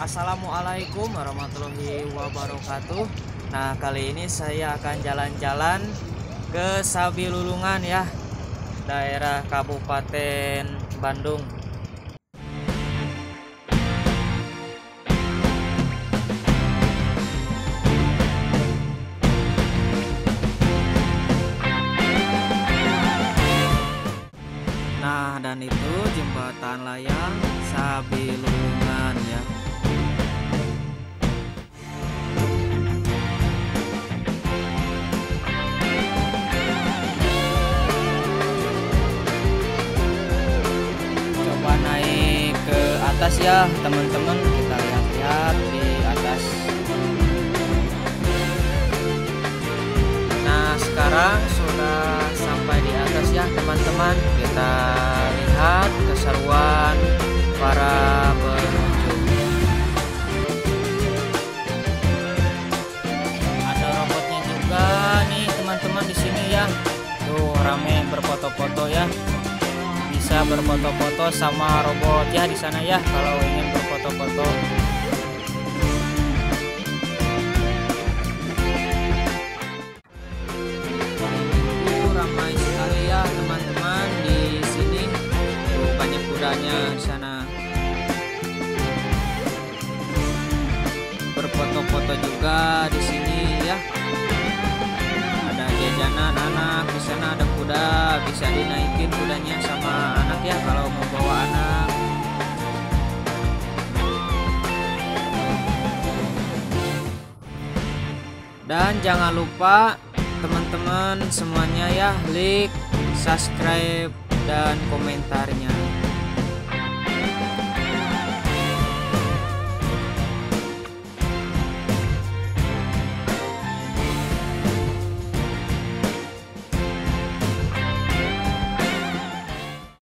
Assalamualaikum warahmatullahi wabarakatuh. Nah kali ini saya akan jalan-jalan ke Sabilulungan ya Daerah Kabupaten Bandung. Nah dan itu jembatan layang Sabilungan atas ya teman-teman. Kita lihat-lihat di atas. Nah sekarang sudah sampai di atas ya teman-teman. Kita lihat keseruan para pengunjung. Ada robotnya juga nih teman-teman di sini ya. Tuh rame bisa berfoto-foto sama robot ya di sana ya kalau ingin berfoto-foto. Ramai sekali ya teman-teman di sini. Tuh, banyak kudanya di sana. Berfoto-foto juga di sini bisa dinaikin kudanya sama anak ya kalau mau bawa anak. Dan jangan lupa teman-teman semuanya ya like subscribe dan komentarnya